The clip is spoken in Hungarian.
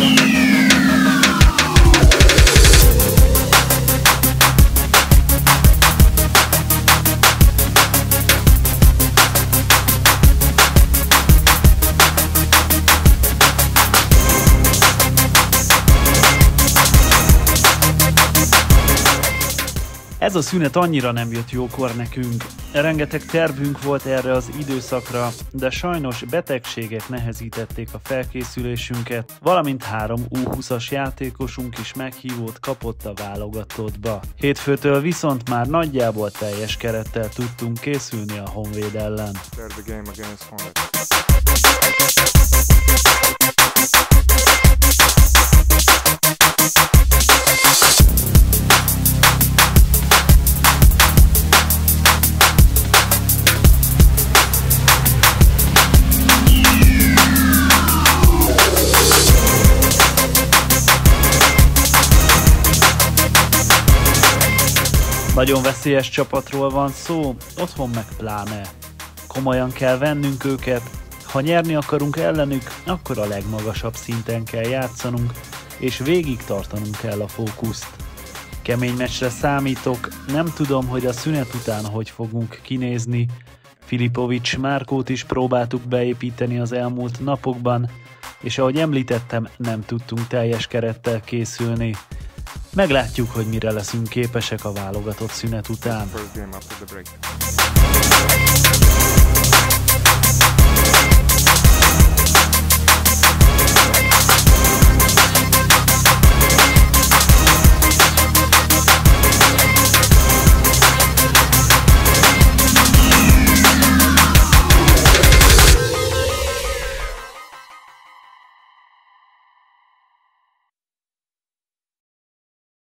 Thank you. Ez a szünet annyira nem jött jókor nekünk. Rengeteg tervünk volt erre az időszakra, de sajnos betegségek nehezítették a felkészülésünket, valamint három U20-as játékosunk is meghívót kapott a válogatottba. Hétfőtől viszont már nagyjából teljes kerettel tudtunk készülni a Honvéd ellen. Nagyon veszélyes csapatról van szó, otthon meg pláne. Komolyan kell vennünk őket, ha nyerni akarunk ellenük, akkor a legmagasabb szinten kell játszanunk, és végig tartanunk kell a fókuszt. Kemény meccsre számítok, nem tudom, hogy a szünet után hogy fogunk kinézni. Filipovics Márkót is próbáltuk beépíteni az elmúlt napokban, és ahogy említettem, nem tudtunk teljes kerettel készülni. Meglátjuk, hogy mire leszünk képesek a válogatott szünet után.